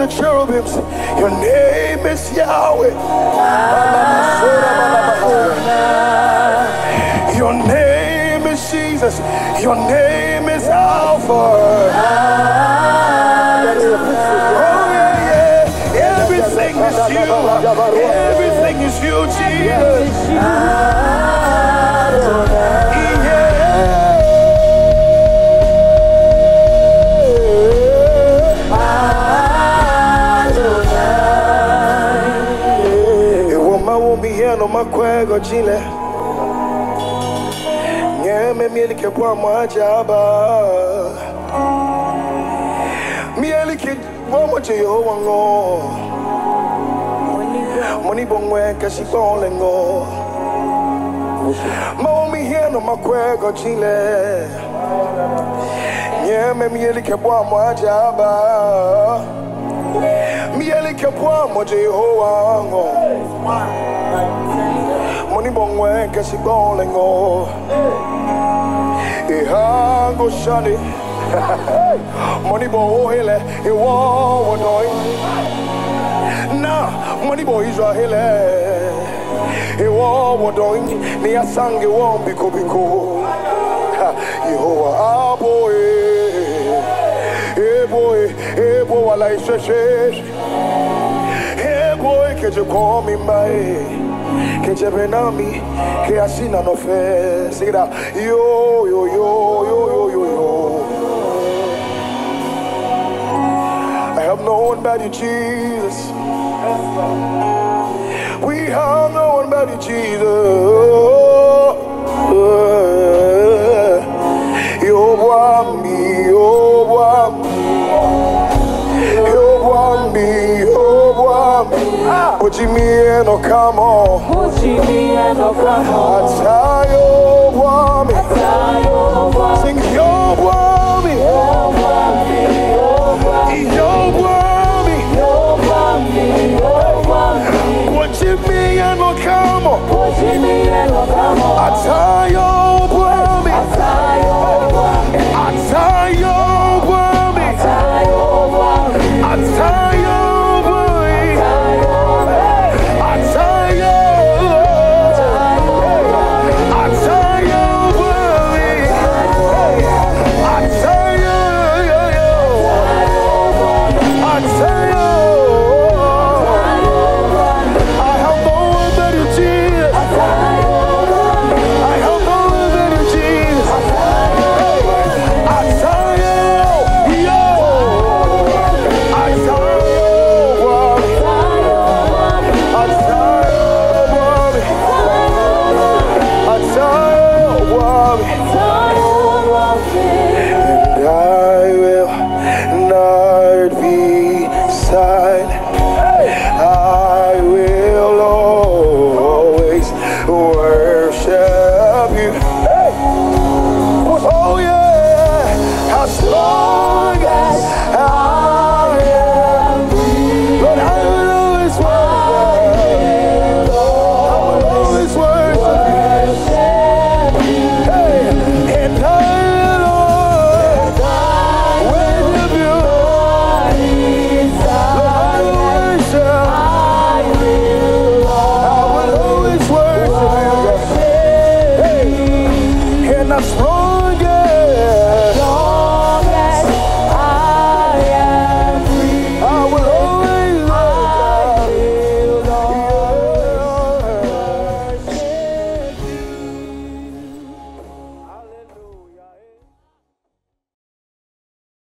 the cherubims. Your name is Yahweh. Your name is Jesus. Your name is Alpha. Oh. Everything is you. Everything is you, Jesus. No makwego chile. Ngeme mielike kwa mwajaba mielike kwa moche yo wango. Moni bongwe kasi kole ngo maomi hieno makwego chile. Ngeme mielike kwa mwajaba mielike kwa moche yo wango. Moni bongwe kasi kole ngo. Ihango shani. Moni bo hele iwo wodoi. Na moni bo israele iwo wodoi ni asange wo biko biko yehowa wala isheshe. Ebo keje komi mai keje benami ke asina no fe sigira yo yo yo yo yo yo yo. I have known about you, Jesus. We have known about you, Jesus. Ojimi no come on. Ata yo wami. Sing yo wami.